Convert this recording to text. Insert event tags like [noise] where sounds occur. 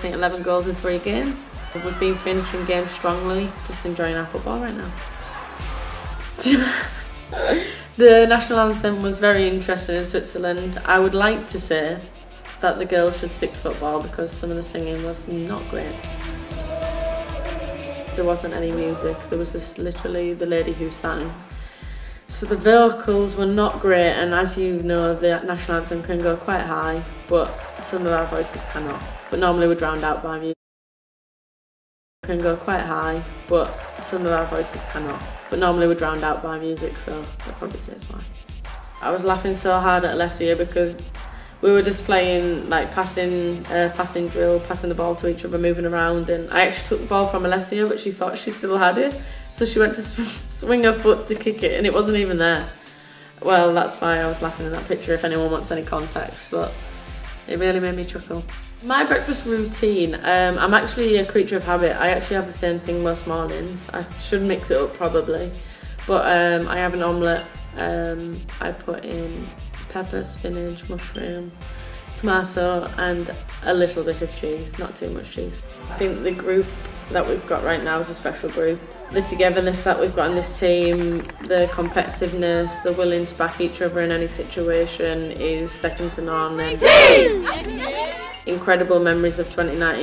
I think 11 goals in three games. We've been finishing games strongly, just enjoying our football right now. [laughs] the national anthem was very interesting in Switzerland. I would like to say that the girls should stick to football because some of the singing was not great. There wasn't any music, there was just literally the lady who sang. So the vocals were not great and as you know the national anthem can go quite high but some of our voices cannot. But normally we're drowned out by music. Can go quite high but some of our voices cannot. But normally we're drowned out by music so that probably says why. I was laughing so hard at Alessia because we were just playing like passing uh, passing drill, passing the ball to each other, moving around and I actually took the ball from Alessia but she thought she still had it so she went to sw [laughs] swing her foot to kick it and it wasn't even there. Well that's why I was laughing in that picture if anyone wants any context but it really made me chuckle. My breakfast routine, um, I'm actually a creature of habit. I actually have the same thing most mornings. I should mix it up probably. But um, I have an omelette. Um, I put in pepper, spinach, mushroom, tomato and a little bit of cheese, not too much cheese. I think the group that we've got right now is a special group. The togetherness that we've got in this team, the competitiveness, the willing to back each other in any situation is second to none. And incredible memories of 2019.